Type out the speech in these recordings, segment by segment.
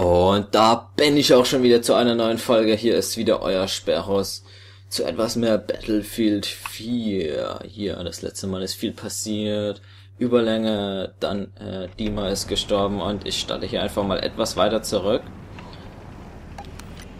Und da bin ich auch schon wieder zu einer neuen Folge. Hier ist wieder euer Sperrhaus zu etwas mehr Battlefield 4. Hier, das letzte Mal ist viel passiert. Überlänge, dann äh, Dima ist gestorben und ich starte hier einfach mal etwas weiter zurück.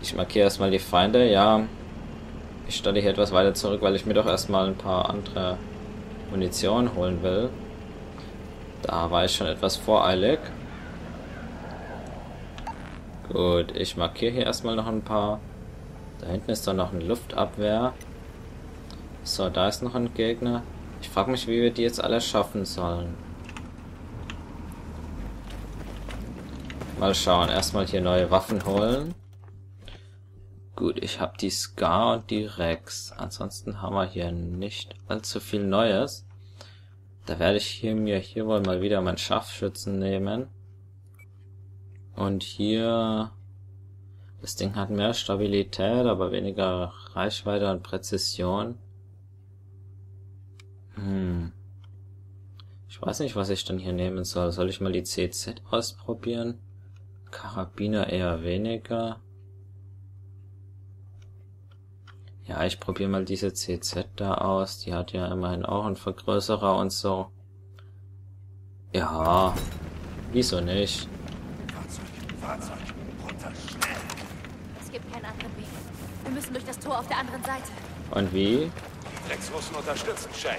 Ich markiere erstmal die Feinde, ja. Ich starte hier etwas weiter zurück, weil ich mir doch erstmal ein paar andere Munition holen will. Da war ich schon etwas voreilig. Gut, ich markiere hier erstmal noch ein paar. Da hinten ist doch noch eine Luftabwehr. So, da ist noch ein Gegner. Ich frage mich, wie wir die jetzt alle schaffen sollen. Mal schauen. Erstmal hier neue Waffen holen. Gut, ich habe die Scar und die Rex. Ansonsten haben wir hier nicht allzu viel Neues. Da werde ich hier mir hier wohl mal wieder meinen Scharfschützen nehmen. Und hier, das Ding hat mehr Stabilität, aber weniger Reichweite und Präzision. Hm. Ich weiß nicht, was ich dann hier nehmen soll. Soll ich mal die CZ ausprobieren? Karabiner eher weniger. Ja, ich probiere mal diese CZ da aus. Die hat ja immerhin auch einen Vergrößerer und so. Ja, wieso nicht? Fahrzeug, runter, schnell! Es gibt keinen anderen Weg. Wir müssen durch das Tor auf der anderen Seite. Und wie? Rex Russen unterstützen, Shay.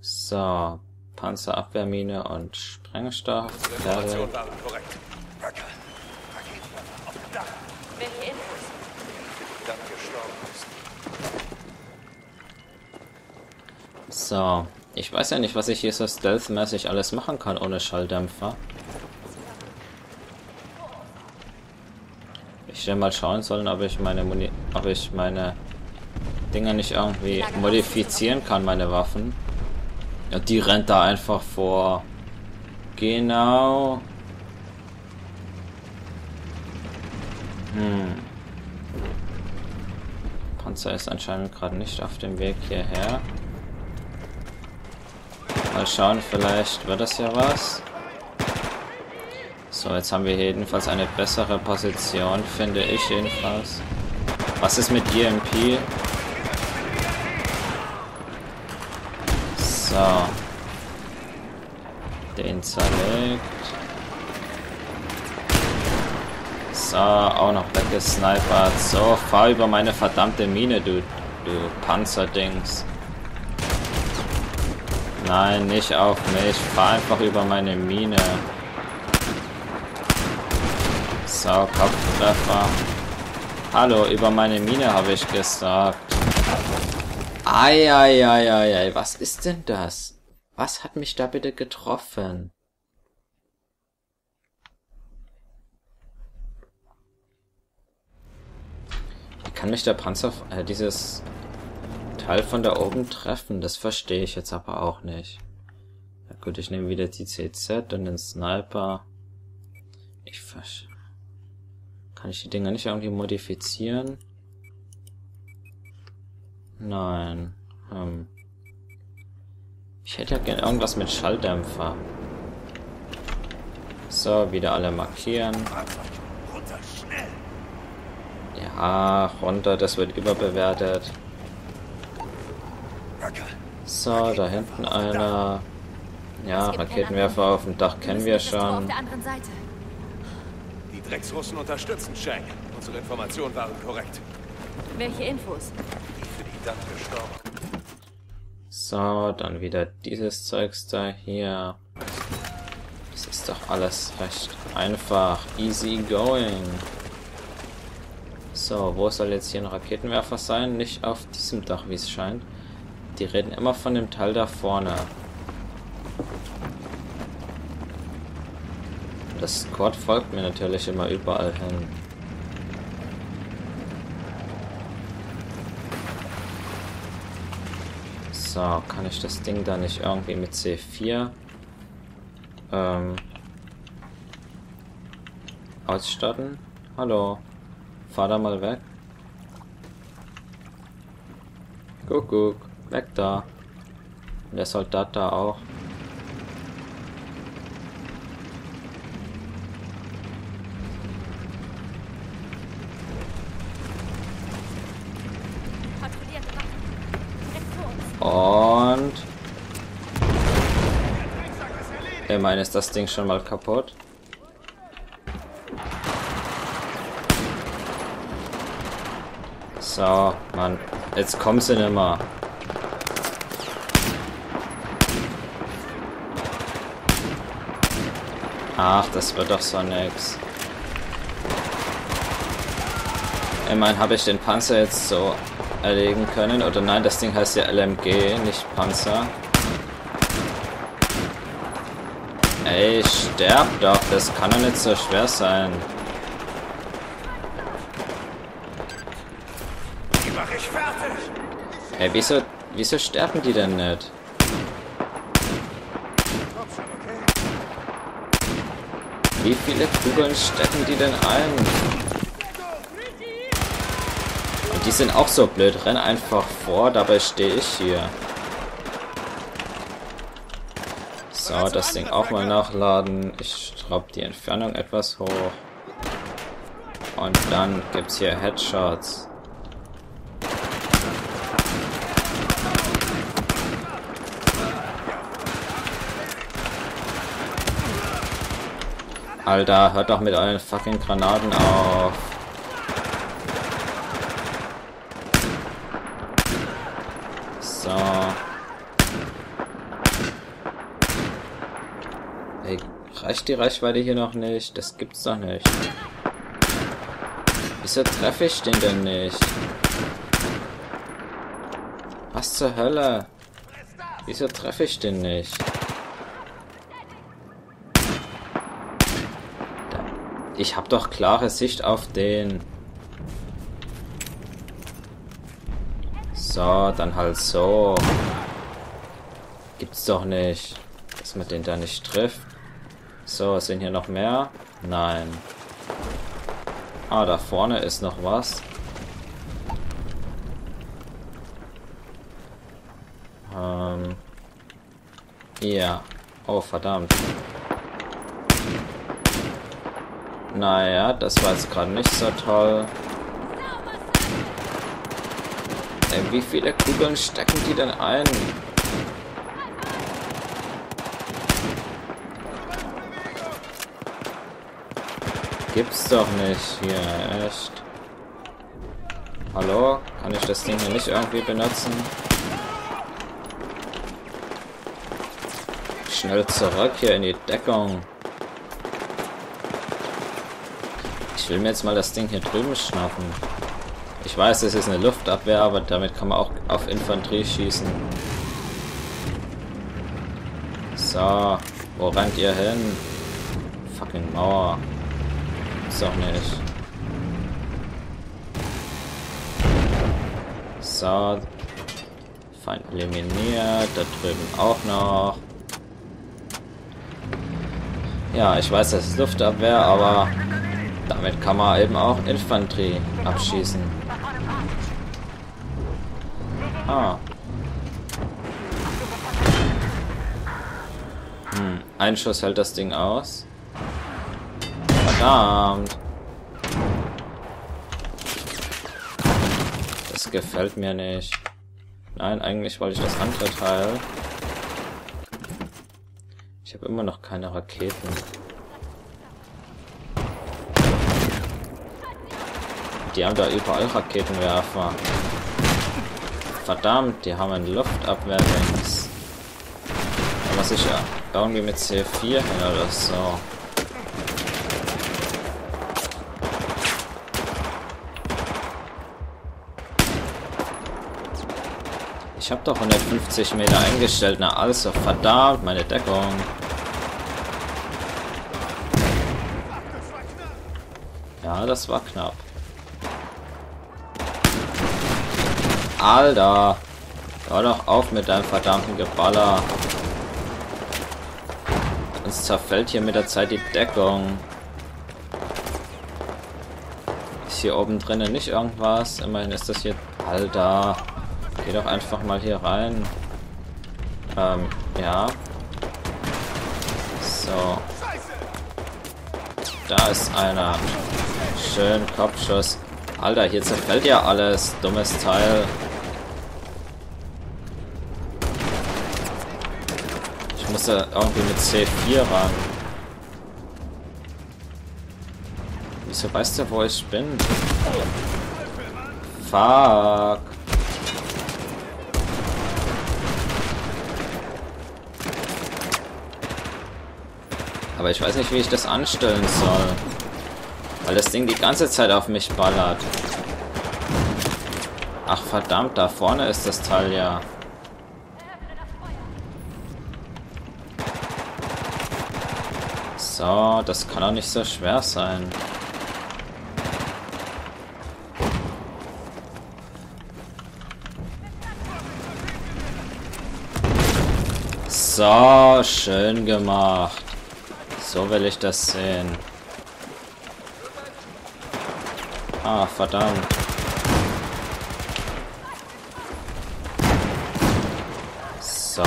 So, Panzerabwehrmine und Sprengstoff. Unsere Pferde. So, ich weiß ja nicht, was ich hier so stealthmäßig alles machen kann ohne Schalldämpfer. Hätte mal schauen sollen, ob ich meine Muni ob ich meine Dinger nicht irgendwie modifizieren kann, meine Waffen. Ja, die rennt da einfach vor. Genau. Hm. Panzer ist anscheinend gerade nicht auf dem Weg hierher. Mal schauen, vielleicht wird das ja was. So, jetzt haben wir jedenfalls eine bessere Position, finde ich jedenfalls. Was ist mit EMP? So. Den zerlegt. So, auch noch weggesnipert. So, fahr über meine verdammte Mine, du, du Panzerdings. Nein, nicht auf mich. Fahr einfach über meine Mine. So, Kopftreffer. Hallo, über meine Mine habe ich gesagt. Eieieiei, was ist denn das? Was hat mich da bitte getroffen? Wie kann mich der Panzer, äh, dieses Teil von da oben treffen? Das verstehe ich jetzt aber auch nicht. Na gut, ich nehme wieder die CZ und den Sniper. Ich verstehe. Kann ich die Dinger nicht irgendwie modifizieren? Nein. Hm. Ich hätte ja gerne irgendwas mit Schalldämpfer. So, wieder alle markieren. Ja, runter, das wird überbewertet. So, da hinten einer. Ja, Raketenwerfer auf dem Dach kennen wir schon. der anderen Seite. die Drecksrussen unterstützen, Shay. Unsere Informationen waren korrekt. Welche Infos? Die für die dann gestorben. So, dann wieder dieses Zeugs da hier. Das ist doch alles recht einfach. Easy going. So, wo soll jetzt hier ein Raketenwerfer sein? Nicht auf diesem Dach, wie es scheint. Die reden immer von dem Teil da vorne. Das Squad folgt mir natürlich immer überall hin. So, kann ich das Ding da nicht irgendwie mit C4 ähm, ausstatten? Hallo, fahr da mal weg. Guck, guck, weg da. Und der Soldat da auch. Immerhin ist das Ding schon mal kaputt. So, Mann. Jetzt kommen sie nicht mehr. Ach, das wird doch so nix. Immerhin habe ich den Panzer jetzt so erlegen können. Oder nein, das Ding heißt ja LMG, nicht Panzer. Ey, sterb doch. Das kann doch nicht so schwer sein. Ey, wieso, wieso sterben die denn nicht? Wie viele Kugeln stecken die denn ein? Und die sind auch so blöd. Renn einfach vor, dabei stehe ich hier. So, das Ding auch mal nachladen. Ich schraube die Entfernung etwas hoch. Und dann gibt's hier Headshots. Alter, hört doch mit euren fucking Granaten auf. So. Ey, reicht die Reichweite hier noch nicht? Das gibt's doch nicht. Wieso treffe ich den denn nicht? Was zur Hölle? Wieso treffe ich den nicht? Ich habe doch klare Sicht auf den. So, dann halt so. Gibt's doch nicht, dass man den da nicht trifft. So, sind hier noch mehr? Nein. Ah, da vorne ist noch was. Ähm. Ja. Oh, verdammt. Naja, das war jetzt gerade nicht so toll. Ey, wie viele Kugeln stecken die denn ein? Gibt's doch nicht hier, echt. Hallo? Kann ich das Ding hier nicht irgendwie benutzen? Schnell zurück hier in die Deckung. Ich will mir jetzt mal das Ding hier drüben schnappen. Ich weiß, es ist eine Luftabwehr, aber damit kann man auch auf Infanterie schießen. So, wo rennt ihr hin? Fucking Mauer. Ist doch nicht. So. Feind eliminiert. Da drüben auch noch. Ja, ich weiß, das ist Luftabwehr, aber damit kann man eben auch Infanterie abschießen. Ah. Hm, ein Schuss hält das Ding aus. Verdammt. Das gefällt mir nicht. Nein, eigentlich wollte ich das andere Teil. Ich habe immer noch keine Raketen. Die haben da überall Raketenwerfer. Verdammt, die haben ein Luftabwehr-Dings. Da muss ja irgendwie mit C4 hin oder so. Ich habe doch 150 Meter eingestellt, na also verdammt, meine Deckung. Ja, das war knapp. Alter. Hör doch auf mit deinem verdammten Geballer. Uns zerfällt hier mit der Zeit die Deckung. Ist hier oben drinnen nicht irgendwas? Immerhin ist das hier... Alter. Geh doch einfach mal hier rein. Ähm, ja. So. Da ist einer. Schön Kopfschuss. Alter, hier zerfällt ja alles. Dummes muss er irgendwie mit C4 ran. Wieso weiß der, wo ich bin? Fuck. Aber ich weiß nicht, wie ich das anstellen soll. Weil das Ding die ganze Zeit auf mich ballert. Ach verdammt, da vorne ist das Teil ja. So, das kann auch nicht so schwer sein. So, schön gemacht. So will ich das sehen. Ah, verdammt. So.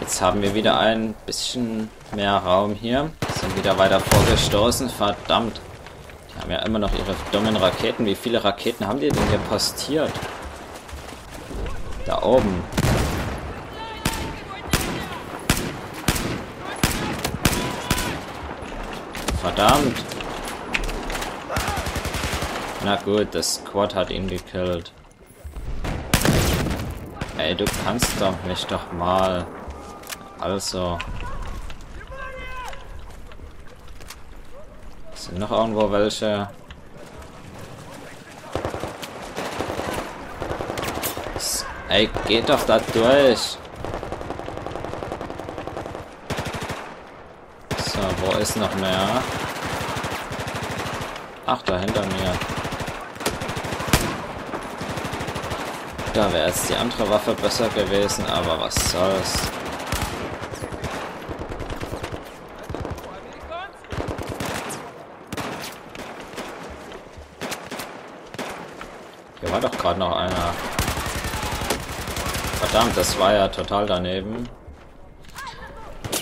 Jetzt haben wir wieder ein bisschen mehr Raum hier. Sind wieder weiter vorgestoßen. Verdammt. Die haben ja immer noch ihre dummen Raketen. Wie viele Raketen haben die denn hier postiert? Da oben. Verdammt. Na gut, das Squad hat ihn gekillt. Ey, du kannst doch nicht doch mal. Also. Sind noch irgendwo welche? Ey, geht doch da durch. So, wo ist noch mehr? Ach, da hinter mir. Da wäre jetzt die andere Waffe besser gewesen, aber was soll's. Hier war doch gerade noch einer. Verdammt, das war ja total daneben.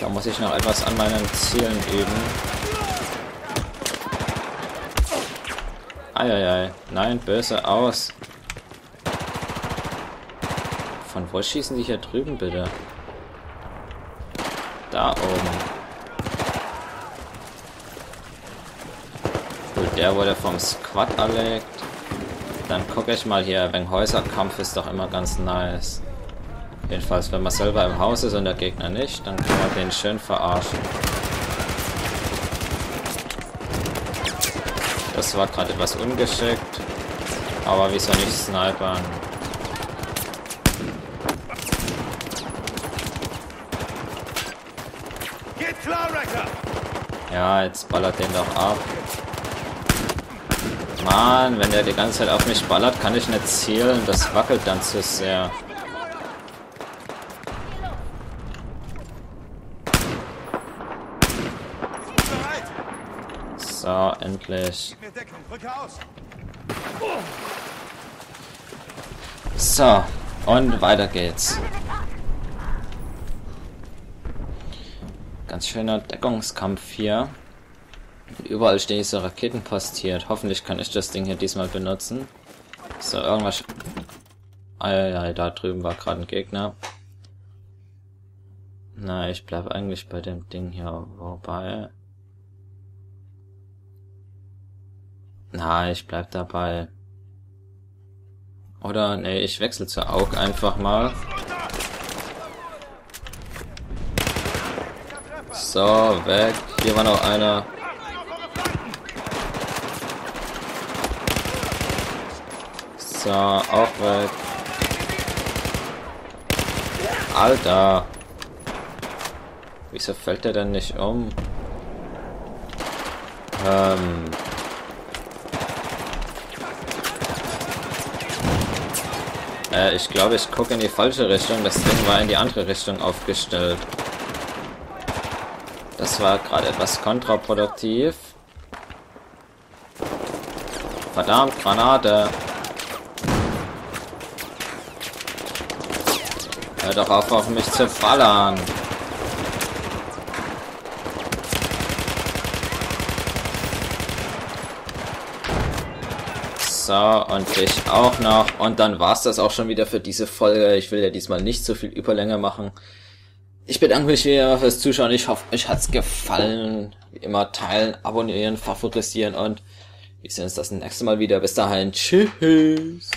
Da muss ich noch etwas an meinen Zielen üben. Eieiei. Nein, böse aus. Von wo schießen die hier drüben, bitte? Da oben. Gut, der wurde vom Squad erlegt. Dann gucke ich mal hier, wenn Häuserkampf ist doch immer ganz nice. Jedenfalls, wenn man selber im Haus ist und der Gegner nicht, dann kann man den schön verarschen. Das war gerade etwas ungeschickt. Aber wieso nicht snipern? Geht klar, Wrecker! Ja, jetzt ballert den doch ab. Mann, wenn der die ganze Zeit auf mich ballert, kann ich nicht zielen. Das wackelt dann zu sehr. So, endlich. So, und weiter geht's. Ganz schöner Deckungskampf hier. Überall stehen diese Raketen postiert. Hoffentlich kann ich das Ding hier diesmal benutzen. So, irgendwas... Eieiei, da drüben war gerade ein Gegner. Na, ich bleibe eigentlich bei dem Ding hier. Wobei... Na, ich bleib dabei. Oder, nee, ich wechsle zur AUG einfach mal. So, weg. Hier war noch einer. So, auch weg. Alter. Wieso fällt der denn nicht um? Ähm... Äh, ich glaube, ich gucke in die falsche Richtung. Das Ding war in die andere Richtung aufgestellt. Das war gerade etwas kontraproduktiv. Verdammt, Granate. Hör doch auf, auf mich zu ballern. So, und dich auch noch. Und dann war's das auch schon wieder für diese Folge. Ich will ja diesmal nicht so viel Überlänge machen. Ich bedanke mich wie immer fürs Zuschauen. Ich hoffe, euch hat's gefallen. Wie immer teilen, abonnieren, favorisieren und wir sehen uns das nächste Mal wieder. Bis dahin. Tschüss.